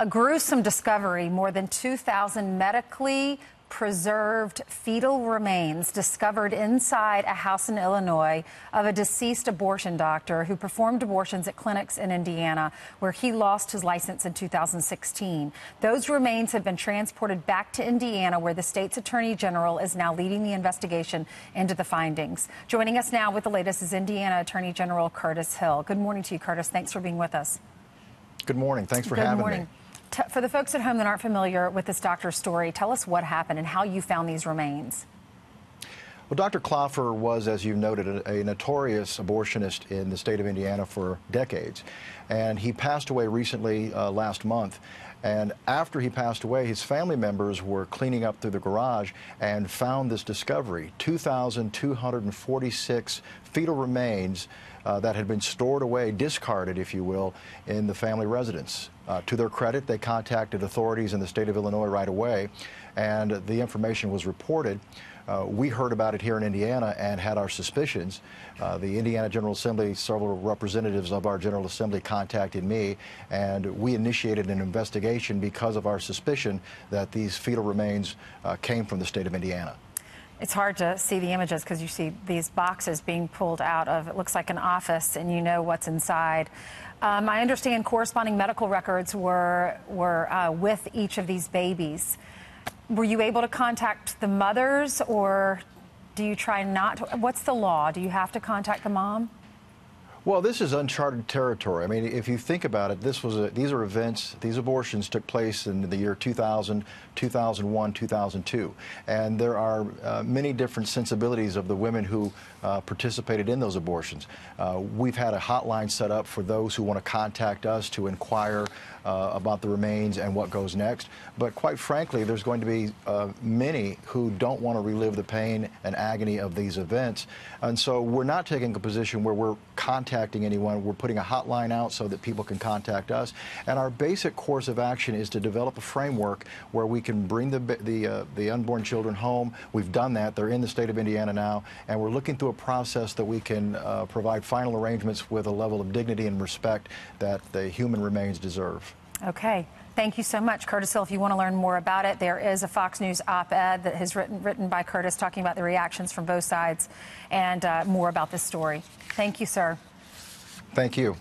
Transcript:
A gruesome discovery more than 2,000 medically preserved fetal remains discovered inside a house in Illinois of a deceased abortion doctor who performed abortions at clinics in Indiana, where he lost his license in 2016. Those remains have been transported back to Indiana, where the state's attorney general is now leading the investigation into the findings. Joining us now with the latest is Indiana Attorney General Curtis Hill. Good morning to you, Curtis. Thanks for being with us. Good morning. Thanks for Good having morning. me. For the folks at home that aren't familiar with this doctor's story, tell us what happened and how you found these remains. Well, Dr. Klopfer was, as you've noted, a, a, notorious abortionist in the state of Indiana for decades. And he passed away recently uh, last month. And after he passed away, his family members were cleaning up through the garage and found this discovery 2,246 fetal remains uh, that had been stored away, discarded, if you will, in the family residence. Uh, to their credit, they contacted authorities in the state of Illinois right away, and the information was reported. Uh, we heard about it here in Indiana and had our suspicions. Uh, the Indiana General Assembly, several representatives of our General Assembly contacted me, and we initiated an investigation because of our suspicion that these fetal remains uh, came from the state of Indiana. It's hard to see the images because you see these boxes being pulled out of, it looks like an office, and you know what's inside. Um, I understand corresponding medical records were, were uh, with each of these babies. Were you able to contact the mothers, or do you try not to? What's the law? Do you have to contact the mom? Well, this is uncharted territory. I mean, if you think about it, this was a, these are events, these abortions took place in the year 2000, 2001, 2002. And there are uh, many different sensibilities of the women who uh, participated in those abortions. Uh, we've had a hotline set up for those who want to contact us to inquire uh, about the remains and what goes next. But quite frankly, there's going to be uh, many who don't want to relive the pain and agony of these events. And so we're not taking a position where we're contacting anyone. We're putting a hotline out so that people can contact us. And our basic course of action is to develop a framework where we can bring the, the, uh, the unborn children home. We've done that. They're in the state of Indiana now. And we're looking through a process that we can uh, provide final arrangements with a level of dignity and respect that the human remains deserve. Okay. Thank you so much, Curtis Hill. If you want to learn more about it, there is a Fox News op-ed that has written written by Curtis talking about the reactions from both sides and uh, more about this story. Thank you, sir. Thank you.